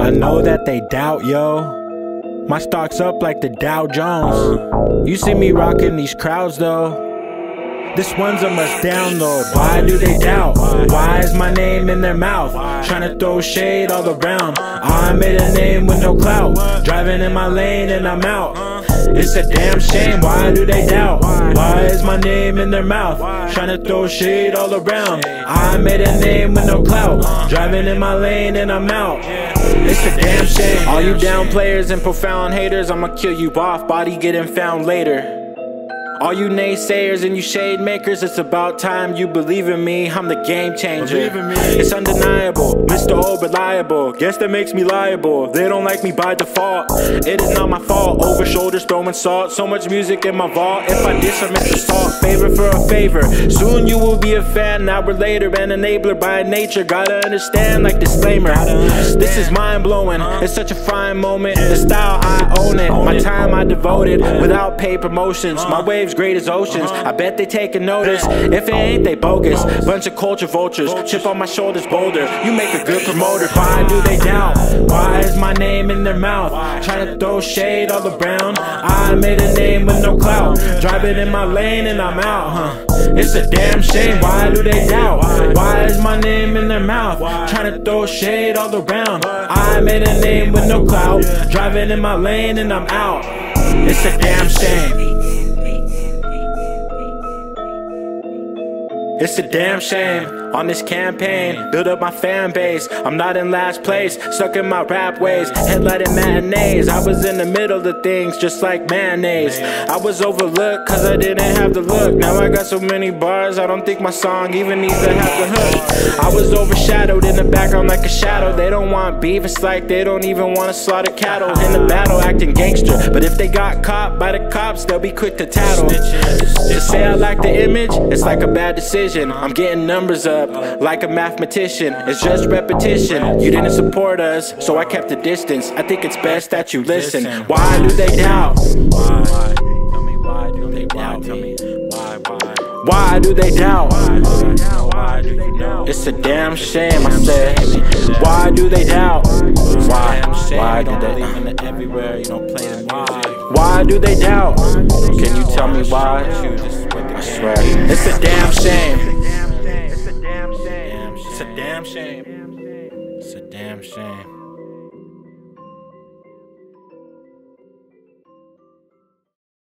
I know that they doubt, yo. My stock's up like the Dow Jones. You see me rocking these crowds, though. This one's a must download. Why do they doubt? Why is my name in their mouth? Trying to throw shade all around. I made a name with no clout. Driving in my lane and I'm out. It's a damn shame. Why do they doubt? Why is my name in their mouth? Trying to throw shade all around. I made a name with no clout. Driving in my lane and I'm out. It's a damn shame. All you down players and profound haters, I'ma kill you off. Body getting found later. All you naysayers and you shade makers, it's about time you believe in me. I'm the game changer. It's undeniable, Mr. Old Reliable. Guess that makes me liable. They don't like me by default. It is not my fault. Over shoulders throwing salt. So much music in my vault. If I diss, I Mr. Salt. Favor for a favor. Soon you will be a fan. An hour later, an enabler by nature. Gotta understand, like disclaimer. This is mind blowing. It's such a fine moment. The style I own it. My time I devoted without paid promotions. My waves waves great as oceans. I bet they take a notice. If it ain't, they bogus. Bunch of culture vultures. Chip on my shoulders, boulder. You make a good promoter. Why do they doubt? Why is my name in their mouth? Trying to throw shade all around. I made a name with no clout. Driving in my lane and I'm out, huh? It's a damn shame. Why do they doubt? Why is my name in their mouth? Trying to throw shade all around. I made a name with no clout. Driving in my lane and I'm out. It's a damn shame. It's a damn shame on this campaign. Build up my fan base. I'm not in last place, stuck in my rap ways. Headlighting matinees. I was in the middle of things, just like mayonnaise. I was overlooked cause I didn't have the look. Now I got so many bars, I don't think my song even needs to have the hook. I was overshadowed in the background like a shadow. They don't want beef, it's like they don't even want to slaughter cattle. In the battle, acting gangster. But if they got caught by the cops, they'll be quick to tattle. To say I like the image, it's like a bad decision. I'm getting numbers up like a mathematician. It's just repetition. You didn't support us, so I kept a distance. I think it's best that you listen. Why do they doubt? Why? Tell me why do they doubt me? Why? Why? Why do they doubt? It's a damn shame, I said. Why do they doubt? Why? Why do they? Everywhere you don't play. Why do they doubt? Can you tell me why? I swear, it's a damn shame. It's a damn shame. It's a damn shame.